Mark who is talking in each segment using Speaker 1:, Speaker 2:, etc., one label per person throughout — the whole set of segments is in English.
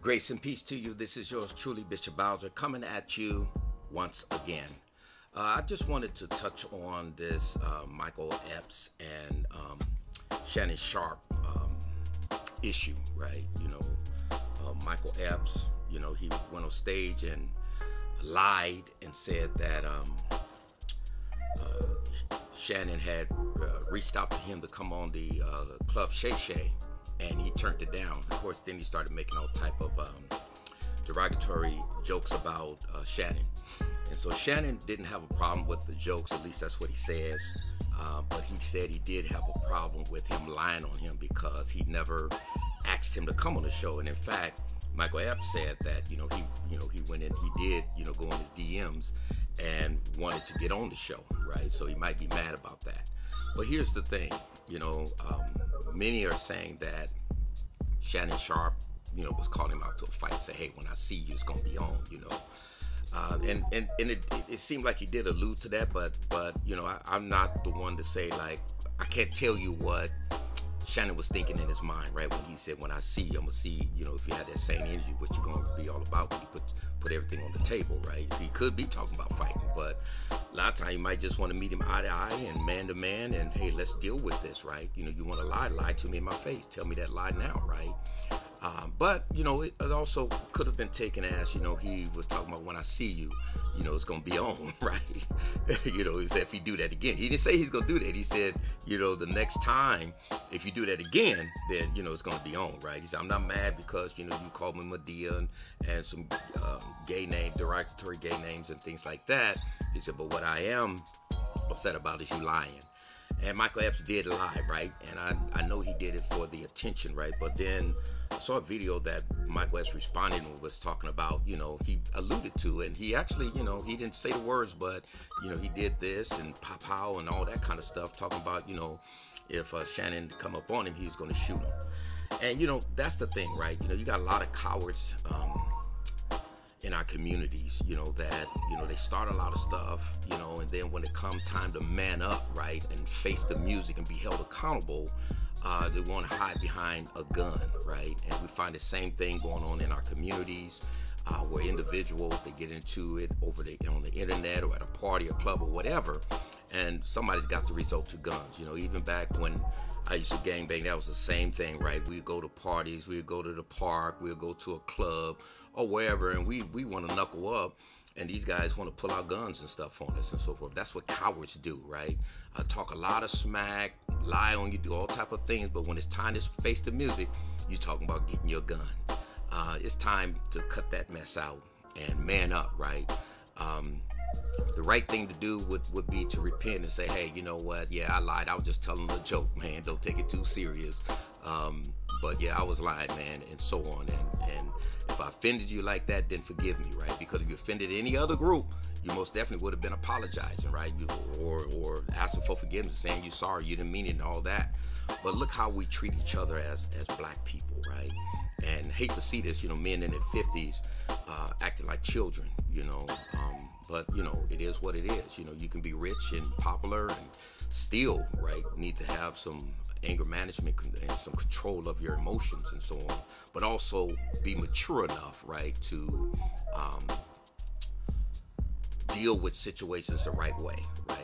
Speaker 1: Grace and peace to you. This is yours truly, Bishop Bowser, coming at you once again. Uh, I just wanted to touch on this uh, Michael Epps and um, Shannon Sharpe um, issue, right? You know, uh, Michael Epps, you know, he went on stage and lied and said that um, uh, Shannon had uh, reached out to him to come on the uh, Club Shay Shay and he turned it down. Of course, then he started making all type of um, derogatory jokes about uh, Shannon. And so Shannon didn't have a problem with the jokes, at least that's what he says. Uh, but he said he did have a problem with him lying on him because he never asked him to come on the show. And in fact, Michael Epps said that you know he you know he went in he did you know go in his DMs and wanted to get on the show, right? So he might be mad about that. But here's the thing, you know, um, many are saying that Shannon Sharpe, you know, was calling him out to a fight, say, hey, when I see you, it's gonna be on, you know. Uh, and and, and it, it seemed like he did allude to that, but but you know, I, I'm not the one to say like I can't tell you what Shannon was thinking in his mind, right? When he said, "When I see you, I'm gonna see, you know, if you have that same energy, what you're gonna be all about when you put put everything on the table, right?" He could be talking about fighting, but a lot of times you might just want to meet him eye to eye and man to man, and hey, let's deal with this, right? You know, you want to lie, lie to me in my face, tell me that lie now, right? Um, but you know, it, it also could have been taken as you know he was talking about when I see you, you know, it's gonna be on, right? you know, he said if he do that again, he didn't say he's gonna do that. He said, you know, the next time if you do that again, then you know it's gonna be on, right? He said I'm not mad because you know you called me Madea and, and some um, gay name, derogatory gay names and things like that. He said, but what I am upset about is you lying. And Michael Epps did lie, right? And I, I know he did it for the attention, right? But then I saw a video that Michael Epps responded and was talking about, you know, he alluded to. And he actually, you know, he didn't say the words, but, you know, he did this and pop pow and all that kind of stuff, talking about, you know, if uh, Shannon come up on him, he's going to shoot him. And, you know, that's the thing, right? You know, you got a lot of cowards. Um, in our communities, you know, that, you know, they start a lot of stuff, you know, and then when it comes time to man up, right, and face the music and be held accountable, uh, they want to hide behind a gun, right? And we find the same thing going on in our communities. Uh, where individuals they get into it over the on the internet or at a party or club or whatever, and somebody's got to resort to guns. You know, even back when I used to gang bang, that was the same thing, right? We'd go to parties, we'd go to the park, we'd go to a club or wherever, and we we want to knuckle up. And these guys want to pull out guns and stuff on us and so forth. That's what cowards do, right? Talk a lot of smack, lie on you, do all type of things. But when it's time to face the music, you're talking about getting your gun. Uh, it's time to cut that mess out and man up, right? Um, the right thing to do would, would be to repent and say, hey, you know what? Yeah, I lied. I was just telling a joke, man. Don't take it too serious. Um, but yeah, I was lying, man, and so on. And, and if I offended you like that, then forgive me, right? Because if you offended any other group, you most definitely would have been apologizing, right? You, or, or asking for forgiveness, saying you're sorry, you didn't mean it, and all that. But look how we treat each other as, as black people, right? And hate to see this, you know, men in their 50s uh, acting like children, you know. Um, but you know it is what it is you know you can be rich and popular and still right need to have some anger management and some control of your emotions and so on but also be mature enough right to um, deal with situations the right way right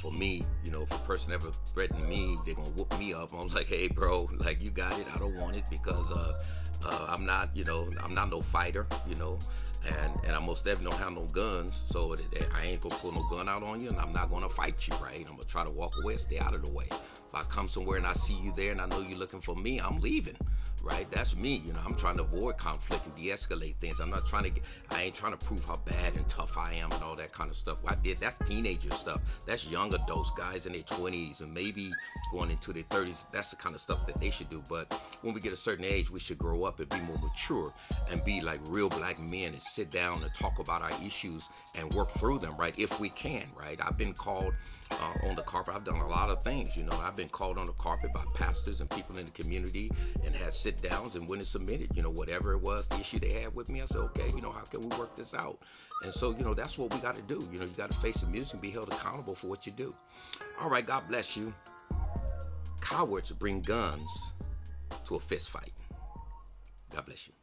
Speaker 1: for me you know if a person ever threatened me they're gonna whoop me up i'm like hey bro like you got it i don't want it because uh, uh, I'm not, you know, I'm not no fighter, you know, and and I most definitely don't have no guns, so I ain't gonna pull no gun out on you, and I'm not gonna fight you, right? I'm gonna try to walk away, stay out of the way. If I come somewhere and I see you there and I know you're looking for me, I'm leaving right? That's me. You know, I'm trying to avoid conflict and de-escalate things. I'm not trying to get, I ain't trying to prove how bad and tough I am and all that kind of stuff. I did that's teenager stuff. That's young adults, guys in their 20s and maybe going into their 30s. That's the kind of stuff that they should do. But when we get a certain age, we should grow up and be more mature and be like real black men and sit down and talk about our issues and work through them, right? If we can, right? I've been called uh, on the carpet. I've done a lot of things, you know. I've been called on the carpet by pastors and people in the community and had sit downs and when it submitted, you know, whatever it was, the issue they had with me, I said, okay, you know, how can we work this out? And so, you know, that's what we got to do. You know, you got to face the music and be held accountable for what you do. All right, God bless you. Cowards bring guns to a fist fight. God bless you.